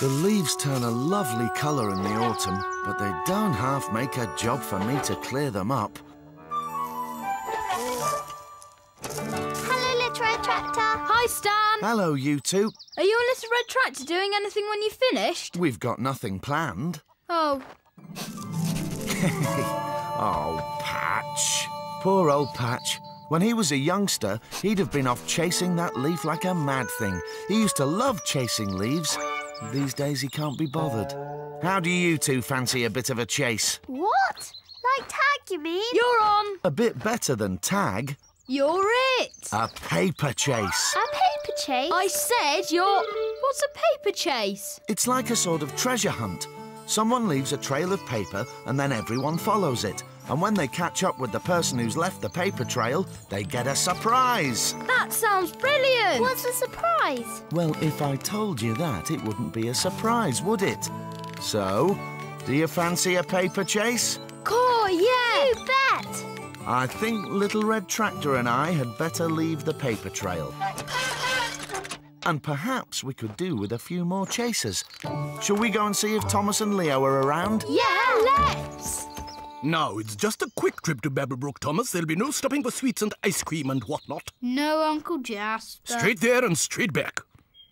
The leaves turn a lovely colour in the autumn, but they don't half make a job for me to clear them up. Hello, Little Red Tractor. Hi, Stan. Hello, you two. Are you and Little Red Tractor doing anything when you've finished? We've got nothing planned. Oh, Oh, Patch. Poor old Patch. When he was a youngster, he'd have been off chasing that leaf like a mad thing. He used to love chasing leaves. These days he can't be bothered. How do you two fancy a bit of a chase? What? Like tag, you mean? you're on. A bit better than tag. You're it. A paper chase. A paper chase? I said you're... What's a paper chase? It's like a sort of treasure hunt. Someone leaves a trail of paper and then everyone follows it. And when they catch up with the person who's left the paper trail, they get a surprise. That sounds brilliant. What's a surprise? Well, if I told you that, it wouldn't be a surprise, would it? So, do you fancy a paper chase? Cool, yeah. You bet. I think Little Red Tractor and I had better leave the paper trail. And perhaps we could do with a few more chasers. Shall we go and see if Thomas and Leo are around? Yeah, let's. No, it's just a quick trip to Babblebrook, Thomas. There'll be no stopping for sweets and ice cream and whatnot. No, Uncle Jasper. Straight there and straight back.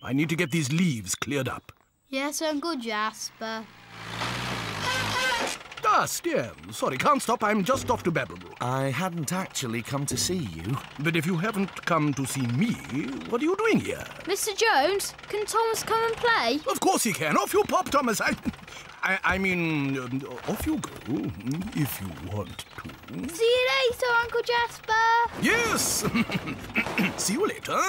I need to get these leaves cleared up. Yes, Uncle Jasper. Ah, Stan. Sorry, can't stop. I'm just off to Babblebrook. I hadn't actually come to see you. But if you haven't come to see me, what are you doing here? Mr. Jones, can Thomas come and play? Of course he can. Off you pop, Thomas. I, I, I mean, um, off you go, if you want to. See you later, Uncle Jasper. Yes. see you later.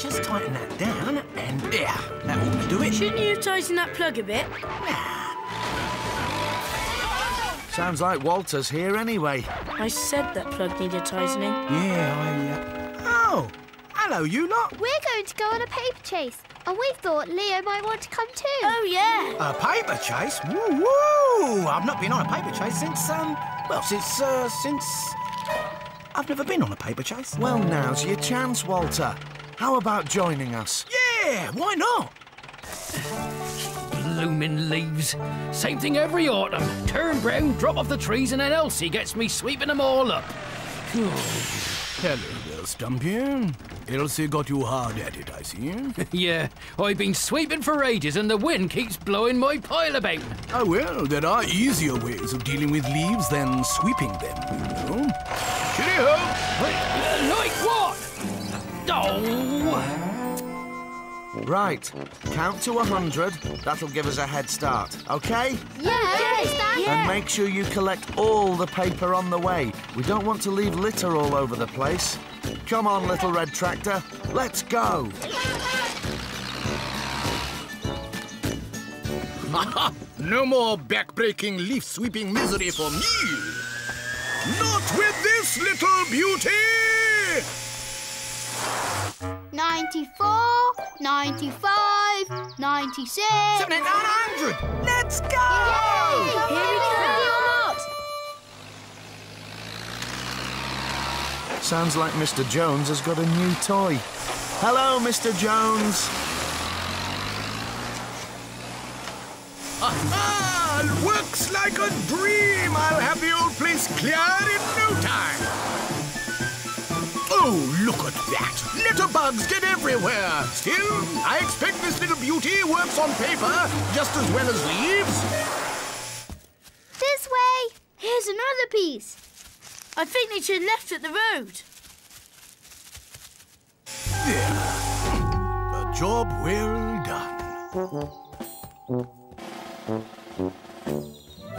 Just tighten that down, and there. That ought to do it. Shouldn't you tighten that plug a bit? Sounds like Walter's here anyway. I said that plug needed tightening. Yeah, I. Uh... Oh, hello, you lot. We're going to go on a paper chase, and we thought Leo might want to come too. Oh, yeah. A paper chase? Woo woo! I've not been on a paper chase since um. Well, since uh, since. I've never been on a paper chase. Well, now's your chance, Walter. How about joining us? Yeah, why not? Bloomin' leaves. Same thing every autumn. Turn brown, drop off the trees, and then Elsie gets me sweeping them all up. Hello there, Stumpy. Elsie got you hard at it, I see. yeah, I've been sweeping for ages, and the wind keeps blowing my pile about. Ah, well, there are easier ways of dealing with leaves than sweeping them, you know. Cheerio! Uh, Like what? Oh! Right, count to a hundred. That'll give us a head start, okay? Yeah, okay, Stan. And make sure you collect all the paper on the way. We don't want to leave litter all over the place. Come on, little red tractor. Let's go. no more back-breaking, leaf-sweeping misery for me. Not with this little beauty! 94, 95, 96. 700! Let's go! Yay! Here we go. Sounds like Mr. Jones has got a new toy. Hello, Mr. Jones. Ah, works like a dream! I'll have the old place cleared in no time! Oh, look at that! Litterbugs get everywhere! Still, I expect this little beauty works on paper just as well as leaves. This way. Here's another piece. I think they should have left at the road. There. A job well done.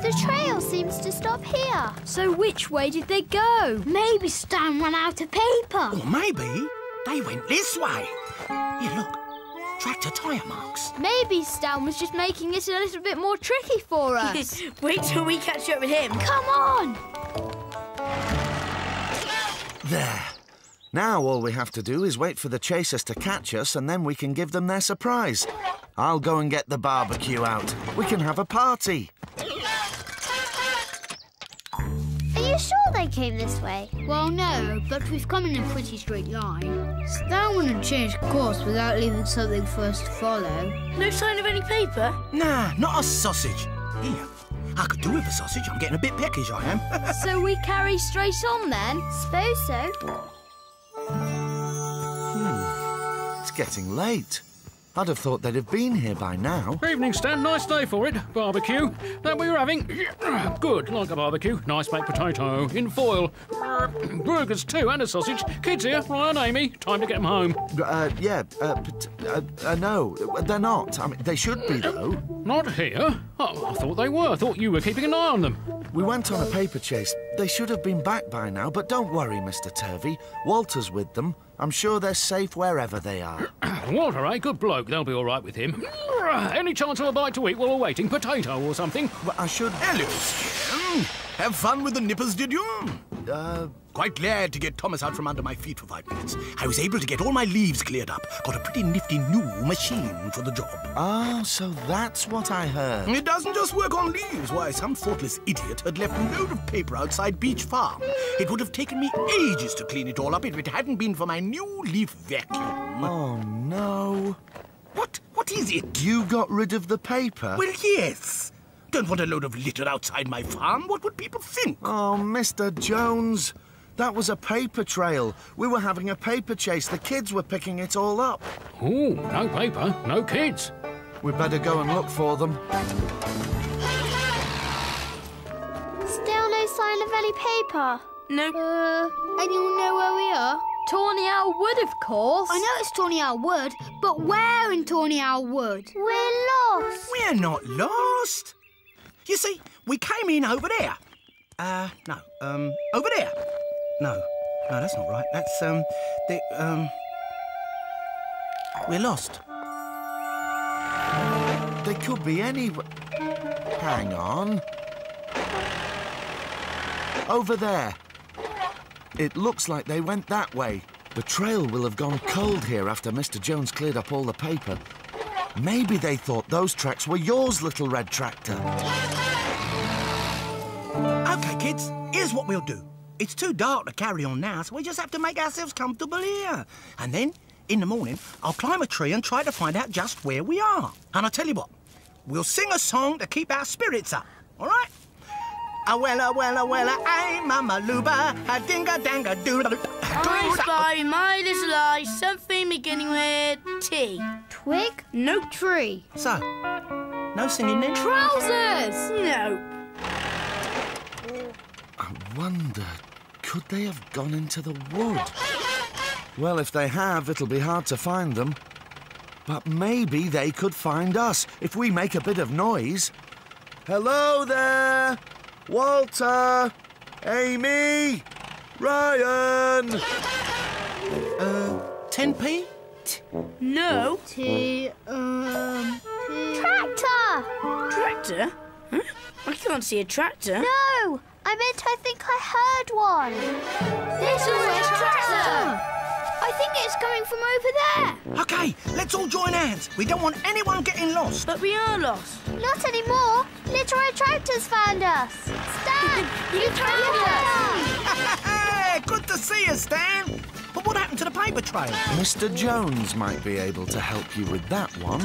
The trail seems to stop here. So which way did they go? Maybe Stan ran out of paper. Or maybe they went this way. Here, look. Tractor tyre marks. Maybe Stan was just making it a little bit more tricky for us. Wait till we catch up with him. Come on. There. Now all we have to do is wait for the chasers to catch us and then we can give them their surprise. I'll go and get the barbecue out. We can have a party. They came this way. Well, no, but we've come in a pretty straight line. Stan wouldn't change course without leaving something for us to follow. No sign of any paper? Nah, not a sausage. Here, I could do with a sausage. I'm getting a bit peckish, I am. so we carry straight on then? Suppose so. Hmm. It's getting late. I'd have thought they'd have been here by now. Evening, Stan. Nice day for it. Barbecue. That we were having. Good, like a barbecue. Nice baked potato in foil. Burgers too, and a sausage. Kids here, Ryan, Amy. Time to get them home. Uh, yeah, uh, uh, uh, no, they're not. I mean, they should be, though. Not here. Oh, I thought they were. I thought you were keeping an eye on them. We went on a paper chase. They should have been back by now, but don't worry, Mr. Turvey. Walter's with them. I'm sure they're safe wherever they are. Walter, eh? Good bloke. They'll be all right with him. Any chance of a bite to eat while we're waiting? Potato or something? Well, I should... Hello, Stan. Have fun with the nippers, did you? Uh, Quite glad to get Thomas out from under my feet for five minutes. I was able to get all my leaves cleared up. Got a pretty nifty new machine for the job. oh, so that's what I heard. It doesn't just work on leaves. Why, some thoughtless idiot had left a load of paper outside Beach Farm. It would have taken me ages to clean it all up if it hadn't been for my new leaf vacuum. Oh, no. What? What is it? You got rid of the paper? Well, yes. Don't want a load of litter outside my farm. What would people think? Oh, Mr. Jones. That was a paper trail. We were having a paper chase. The kids were picking it all up. Ooh, no paper, no kids. We better go and look for them. Still no sign of any paper. No. Uh, anyone know where we are? Tawny Owl Wood, of course. I know it's Tawny Owl Wood, but where in Tawny Owl Wood? We're lost. We're not lost. You see, we came in over there. Uh, no, um, over there. No, no, that's not right. That's, um, the, um, we're lost. They could be anywhere. Hang on. Over there. It looks like they went that way. The trail will have gone cold here after Mr. Jones cleared up all the paper. Maybe they thought those tracks were yours, little red tractor. Okay, kids, here's what we'll do. It's too dark to carry on now, so we just have to make ourselves comfortable here. And then, in the morning, I'll climb a tree and try to find out just where we are. And I'll tell you what, we'll sing a song to keep our spirits up, all right? A wella, wella, wella, ay, mama luba, a dinga danga doo I spy my little eye something beginning with T. Twig? Nope. Tree. So, no singing then? Trousers! No. I wonder, could they have gone into the wood? Well, if they have, it'll be hard to find them. But maybe they could find us if we make a bit of noise. Hello there! Walter! Amy! Ryan! 10p? No. T, um, T. Tractor! Tractor? Huh? I can't see a tractor. No! I meant I think I heard one. This is a tractor! I think it's coming from over there. Okay, let's all join hands. We don't want anyone getting lost. But we are lost. Not anymore. Little Red Tractor's found us. Stan, you found us. Good to see you, Stan. But what happened to the paper trail? Mr. Jones might be able to help you with that one.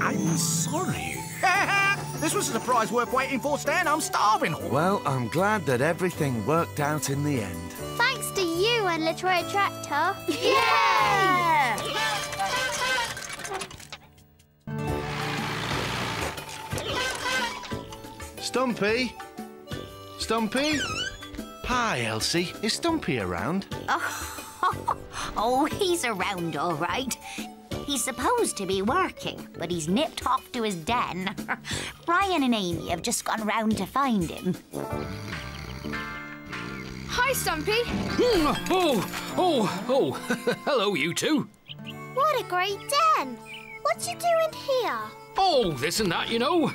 I'm sorry. this was a surprise worth waiting for, Stan. I'm starving. Well, I'm glad that everything worked out in the end. Thanks to you and Little Red Tractor. Yeah. Stumpy? Stumpy? Hi, Elsie. Is Stumpy around? Oh, Oh, he's around all right. He's supposed to be working, but he's nipped off to his den. Ryan and Amy have just gone round to find him. Hi, Stumpy. Mm, Oh, oh, oh. Hello, you two. What a great den. What you doing here? Oh, this and that, you know.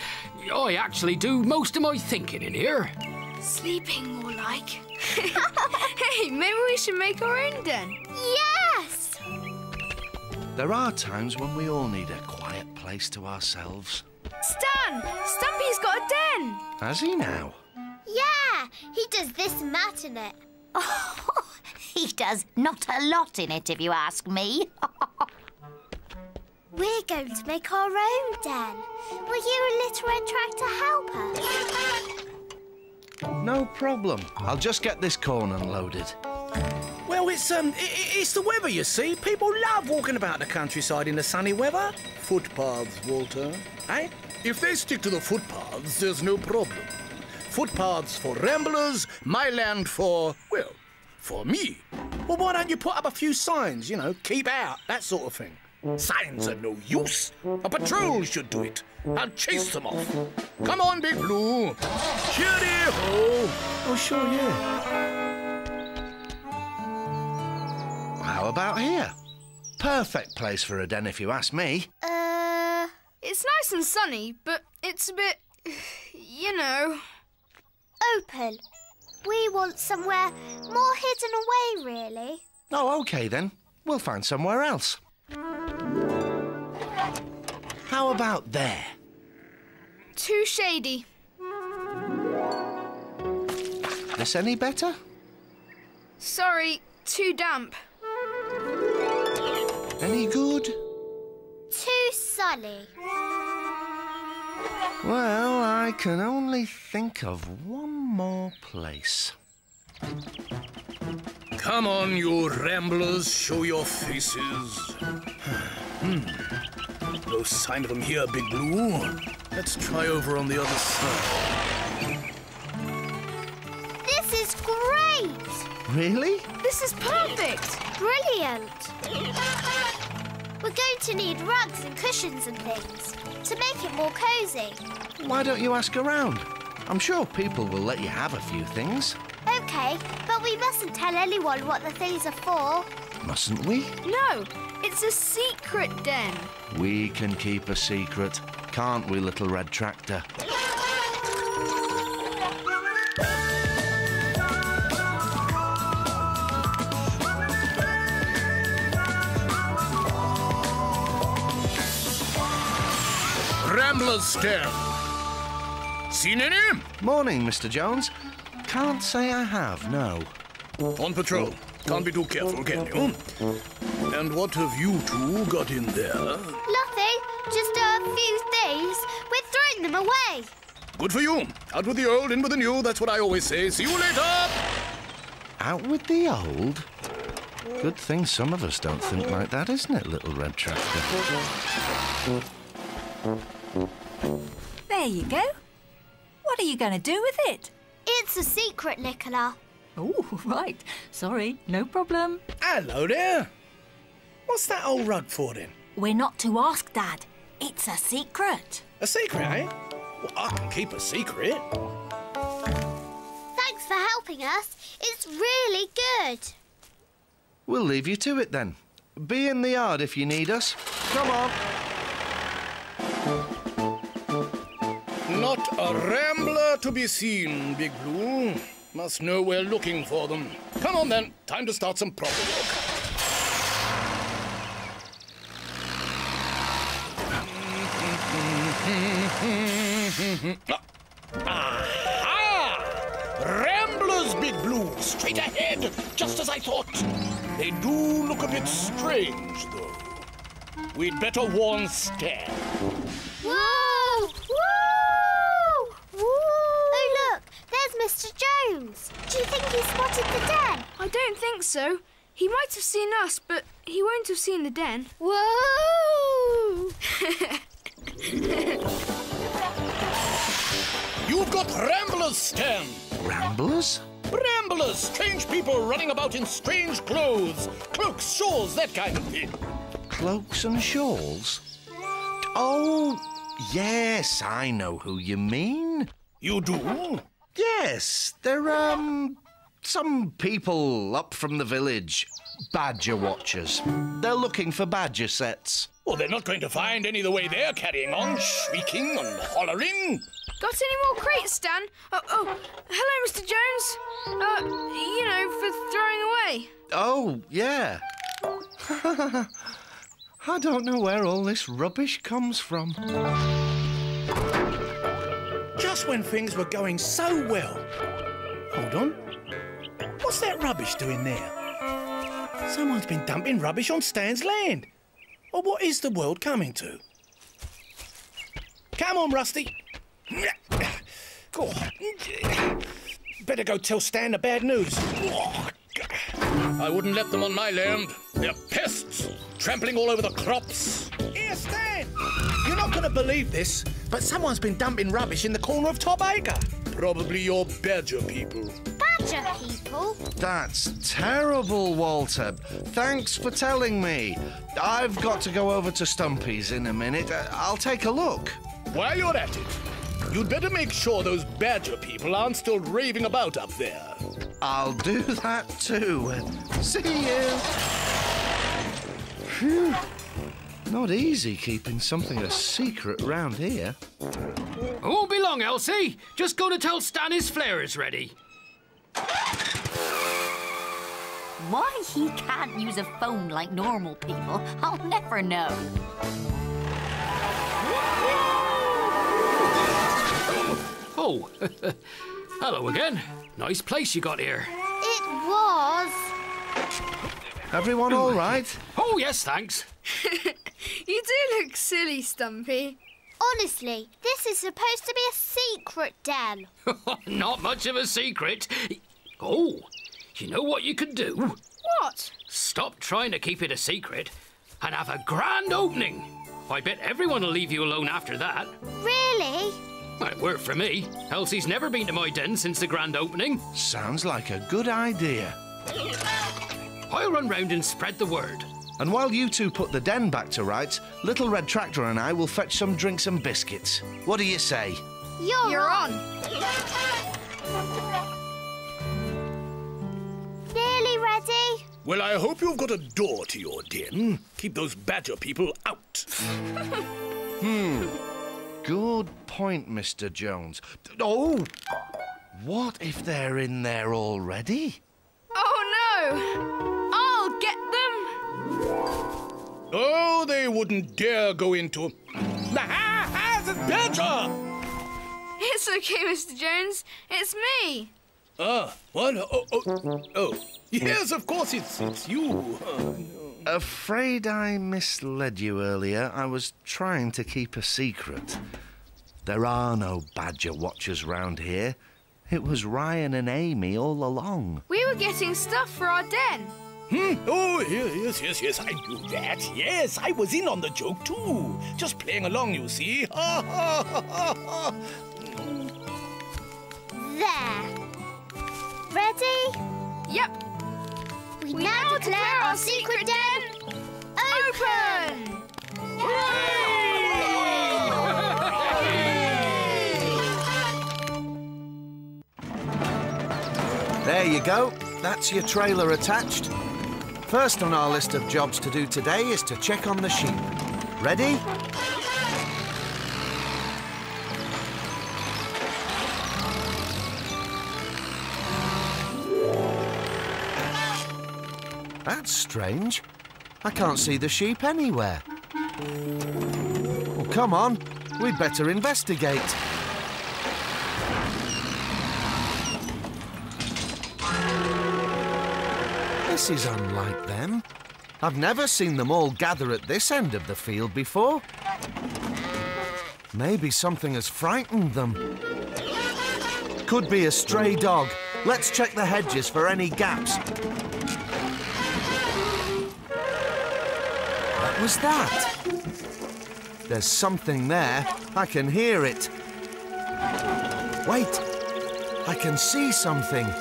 I actually do most of my thinking in here. Sleeping more like. hey, maybe we should make our own den. Yes! There are times when we all need a quiet place to ourselves. Stan! Stumpy's got a den! Has he now? Yeah, he does this and that in it. Oh, he does not a lot in it, if you ask me. We're going to make our own den. Will you and Little Red Tractor help us? No problem. I'll just get this corn unloaded. Well, it's um, i i- it's the weather, you see. People love walking about the countryside in the sunny weather. Footpaths, Walter. Eh? If they stick to the footpaths, there's no problem. Footpaths for ramblers, my land for, well, for me. Well, why don't you put up a few signs? You know, keep out, that sort of thing. Signs are no use. A patrol should do it. I'll chase them off. Come on, Big Blue. Cheery ho. Oh, sure, yeah. How about here? Perfect place for a den, if you ask me. Uh, It's nice and sunny, but it's a bit, you know. open. We want somewhere more hidden away, really. Oh, OK then. We'll find somewhere else. How about there? Too shady. This any better? Sorry, too damp. Any good? Too sunny. Well, I can only think of one more place. Come on, you ramblers, show your faces. hmm. No sign of them here, Big Blue. Let's try over on the other side. This is great! Really? This is perfect. Brilliant! We're going to need rugs and cushions and things to make it more cosy. Why don't you ask around? I'm sure people will let you have a few things. Okay, but we mustn't tell anyone what the things are for. Mustn't we? No, it's a secret den. We can keep a secret, can't we, little red tractor? Rambler's stand. Seen any? Morning, Mr. Jones. Can't say I have, no. On patrol. Can't be too careful, can you? And what have you two got in there? Nothing, just a few things. We're throwing them away. Good for you. Out with the old, in with the new. That's what I always say. See you later. Out with the old? Good thing some of us don't think like that, isn't it, little red tractor? There you go. What are you going to do with it? It's a secret, Nicola. Oh, right. Sorry, no problem. Hello there. What's that old rug for then? We're not to ask, Dad. It's a secret. A secret, eh? Well, I can keep a secret. Thanks for helping us. It's really good. We'll leave you to it then. Be in the yard if you need us. Come on. Not a rambler to be seen, Big Blue. Must know we're looking for them. Come on then. Time to start some proper work. Aha! Ramblers, Big Blue, straight ahead, just as I thought. They do look a bit strange, though. We'd better warn Stan. Whoa! Woo! Woo! Oh, look, there's Mr. Jones. Do you think he spotted the den? I don't think so. He might have seen us, but he won't have seen the den. Whoa! You've got ramblers, Stan. Ramblers? Ramblers, strange people running about in strange clothes, cloaks, shawls, that kind of thing. Cloaks and shawls? Oh, yes, I know who you mean. You do? Yes, they're, um, some people up from the village. Badger watchers. They're looking for badger setts. Well, they're not going to find any the way they're carrying on, shrieking and hollering. Got any more crates, Stan? Oh, oh, hello, Mr. Jones. Uh, you know, for throwing away. Oh, yeah. I don't know where all this rubbish comes from. Just when things were going so well. Hold on. What's that rubbish doing there? Someone's been dumping rubbish on Stan's land. Well, what is the world coming to? Come on, Rusty. Better go tell Stan the bad news. I wouldn't let them on my land. They're pests, trampling all over the crops. Here, Stan! You're not going to believe this, but someone's been dumping rubbish in the corner of Top Acre. Probably your badger people. Badger people? That's terrible, Walter. Thanks for telling me. I've got to go over to Stumpy's in a minute. Uh, I'll take a look. While you're at it, you'd better make sure those badger people aren't still raving about up there. I'll do that too. See you. Phew. Not easy keeping something a secret round here. Won't be long, Elsie. Just go to tell Stan his flare is ready. Why he can't use a phone like normal people, I'll never know. Oh, hello again. Nice place you got here. It was. Everyone all right? Oh, yes, thanks. You do look silly, Stumpy. Honestly, this is supposed to be a secret den. Not much of a secret. Oh, you know what you could do? What? Stop trying to keep it a secret and have a grand opening. I bet everyone will leave you alone after that. Really? Well, it worked for me. Elsie's never been to my den since the grand opening. Sounds like a good idea. I'll run round and spread the word. And while you two put the den back to rights, Little Red Tractor and I will fetch some drinks and biscuits. What do you say? You're, You're on. Nearly ready? Well, I hope you've got a door to your den. Keep those badger people out. Hmm. Good point, Mr. Jones. Oh! What if they're in there already? They wouldn't dare go into. Ha ha! The badger! It's okay, Mr. Jones. It's me. Ah, what? Oh, oh, oh. Yes, of course, it's, it's you. Afraid I misled you earlier. I was trying to keep a secret. There are no badger watchers round here. It was Ryan and Amy all along. We were getting stuff for our den. Hmm? Oh, yes, yes, yes, I knew that. Yes, I was in on the joke too. Just playing along, you see. Ha ha ha ha ha. There. Ready? Yep. We, We now declare our secret den open! There you go. That's your trailer attached. First on our list of jobs to do today is to check on the sheep. Ready? That's strange. I can't see the sheep anywhere. Well, come on. We'd better investigate. This is unlike them. I've never seen them all gather at this end of the field before. Maybe something has frightened them. Could be a stray dog. Let's check the hedges for any gaps. What was that? There's something there. I can hear it. Wait. I can see something.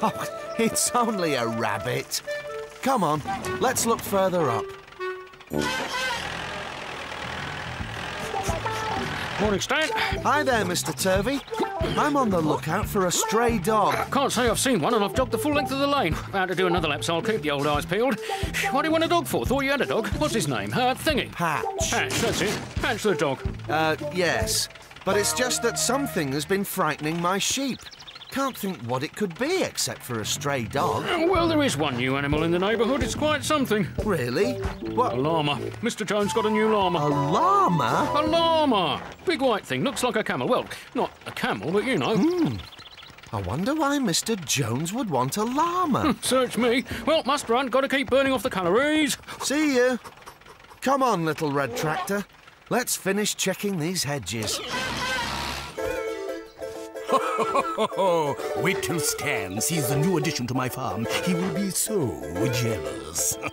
Oh, it's only a rabbit. Come on, let's look further up. Morning, Stan. Hi there, Mr. Turvey. I'm on the lookout for a stray dog. Can't say I've seen one, and I've jogged the full length of the lane. About to do another lap, so I'll keep the old eyes peeled. What do you want a dog for? Thought you had a dog. What's his name? Uh, Thingy. Patch. Patch, that's it. Patch the dog. Uh, yes. But it's just that something has been frightening my sheep. Can't think what it could be except for a stray dog. Well, there is one new animal in the neighbourhood. It's quite something. Really? What? A llama. Mr. Jones got a new llama. A llama? A llama. Big white thing. Looks like a camel. Well, not a camel, but you know. Hmm. I wonder why Mr. Jones would want a llama. Search me. Well, must run. Got to keep burning off the calories. See you. Come on, little red tractor. Let's finish checking these hedges. Wait till Stan sees the new addition to my farm. He will be so jealous.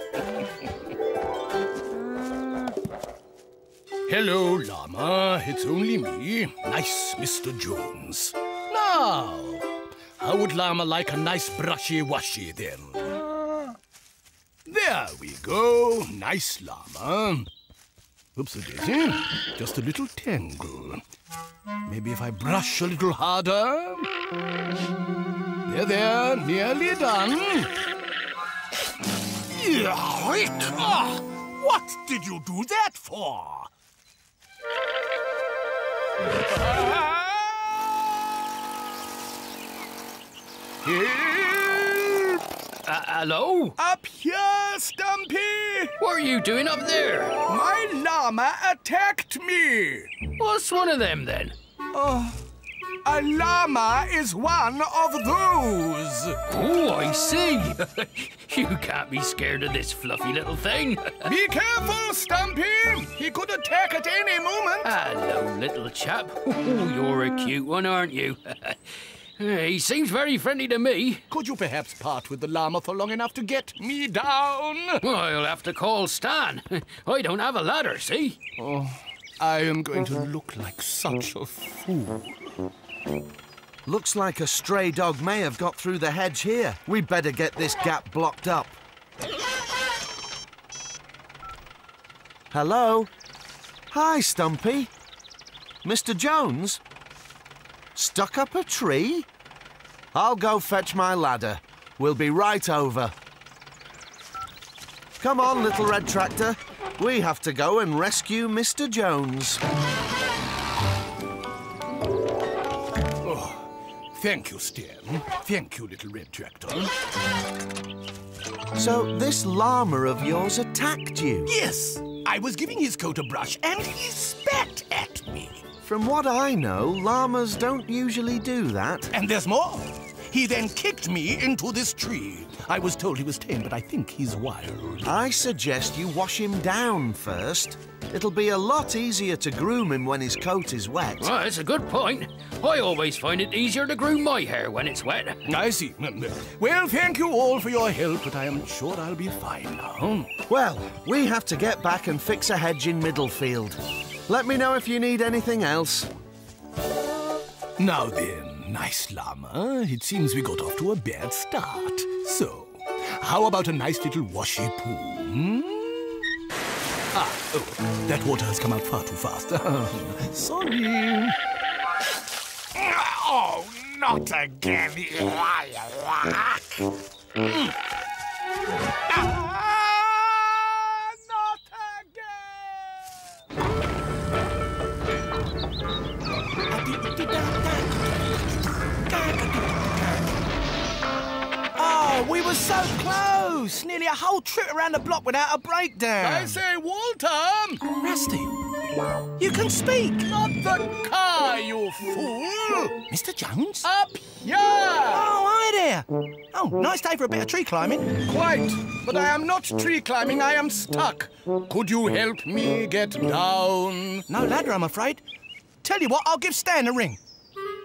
Hello, Llama. It's only me. Nice Mr. Jones. Now, how would Llama like a nice brushy washy then? There we go. Nice Llama. Oops, a daisy. Eh? Just a little tangle. Maybe if I brush a little harder. There, there, nearly done. Ah, What did you do that for? Uh, hello? Up here, Stumpy! What are you doing up there? My llama attacked me! What's one of them then? Oh, a llama is one of those! Oh, I see. you can't be scared of this fluffy little thing. Be careful, Stumpy! He could attack at any moment! Hello, little chap. Oh, you're a cute one, aren't you? he seems very friendly to me. Could you perhaps part with the llama for long enough to get me down? I'll have to call Stan. I don't have a ladder, see? Oh, I am going to look like such a fool. Looks like a stray dog may have got through the hedge here. We'd better get this gap blocked up. Hello? Hi, Stumpy. Mr. Jones? Stuck up a tree? I'll go fetch my ladder. We'll be right over. Come on, little red tractor. We have to go and rescue Mr. Jones. Oh, thank you, Stan. Thank you, little red tractor. So, this llama of yours attacked you? Yes, I was giving his coat a brush and he spat. From what I know, llamas don't usually do that. And there's more. He then kicked me into this tree. I was told he was tame, but I think he's wild. I suggest you wash him down first. It'll be a lot easier to groom him when his coat is wet. Well, that's a good point. I always find it easier to groom my hair when it's wet. I see. Well, thank you all for your help, but I am sure I'll be fine now. Well, we have to get back and fix a hedge in Middlefield. Let me know if you need anything else. Now then, nice llama, it seems we got off to a bad start. So, how about a nice little washy pool, Hmm? Ah, oh, that water has come out far too fast. Sorry. Oh, not again. a around the block without a breakdown. I say, Walter! Rusty, you can speak. Not the car, you fool! Mr. Jones? Up here! Oh, hi there. Oh, nice day for a bit of tree climbing. Quite, but I am not tree climbing, I am stuck. Could you help me get down? No ladder, I'm afraid. Tell you what, I'll give Stan a ring.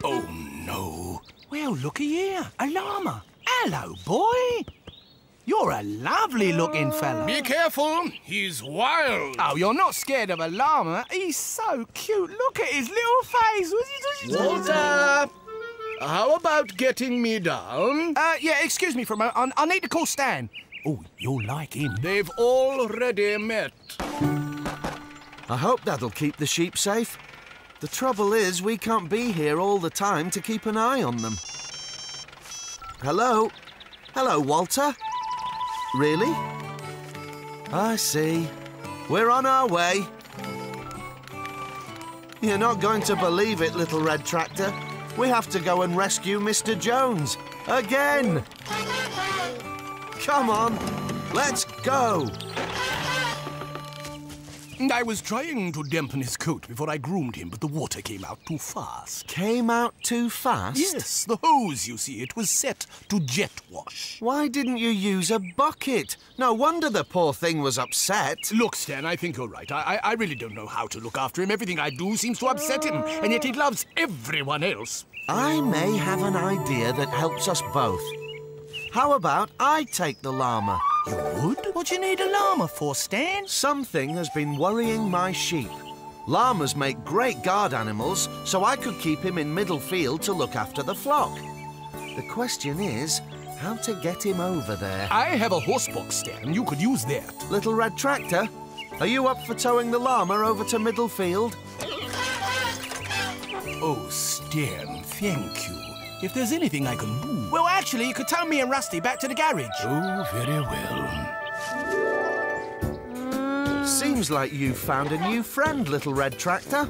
Oh, no. Well, looky here, a llama. Hello, boy. You're a lovely looking fella. Be careful, he's wild. Oh, you're not scared of a llama? He's so cute. Look at his little face. Walter! How about getting me down? Uh, yeah, excuse me for a moment. I, I need to call Stan. Oh, you'll like him. They've already met. I hope that'll keep the sheep safe. The trouble is, we can't be here all the time to keep an eye on them. Hello? Hello, Walter? Really? I see. We're on our way. You're not going to believe it, little red tractor. We have to go and rescue Mr. Jones. Again! Come on, let's go! I was trying to dampen his coat before I groomed him, but the water came out too fast. Came out too fast? Yes, the hose, you see, it was set to jet wash. Why didn't you use a bucket? No wonder the poor thing was upset. Look, Stan, I think you're right. I, I, I really don't know how to look after him. Everything I do seems to upset him, and yet he loves everyone else. I may have an idea that helps us both. How about I take the llama? You would? What do you need a llama for, Stan? Something has been worrying my sheep. Llamas make great guard animals, so I could keep him in middle field to look after the flock. The question is, how to get him over there. I have a horse box, Stan. You could use that. Little Red Tractor, are you up for towing the llama over to middle field? Oh, Stan, thank you. If there's anything I can do... Well, actually, you could tow me and Rusty back to the garage. Oh, very well. Seems like you've found a new friend, Little Red Tractor.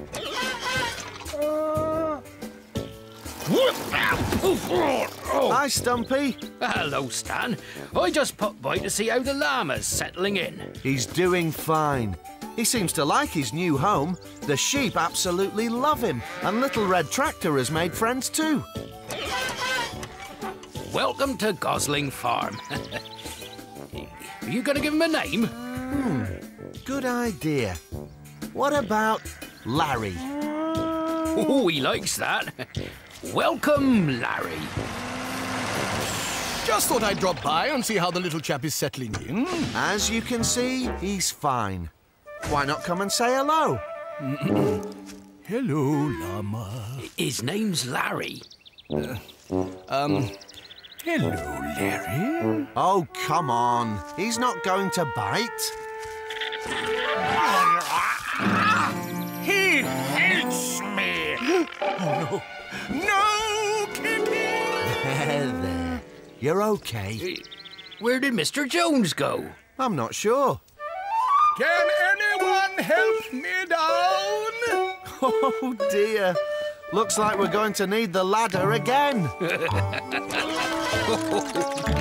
Hi, Stumpy. Hello, Stan. I just popped by to see how the llama's settling in. He's doing fine. He seems to like his new home. The sheep absolutely love him, and Little Red Tractor has made friends too. Welcome to Gosling Farm. Are you going to give him a name? Hmm, good idea. What about Larry? Oh, he likes that. Welcome, Larry. Just thought I'd drop by and see how the little chap is settling in. As you can see, he's fine. Why not come and say hello? hello, Llama. His name's Larry. Uh, um, hello, Larry. Oh, come on. He's not going to bite. He hates me. Oh, no. No, Kitty. There, there. You're okay. Where did Mr. Jones go? I'm not sure. Can anyone help me down? Oh, dear. Looks like we're going to need the ladder again. ハハハハ!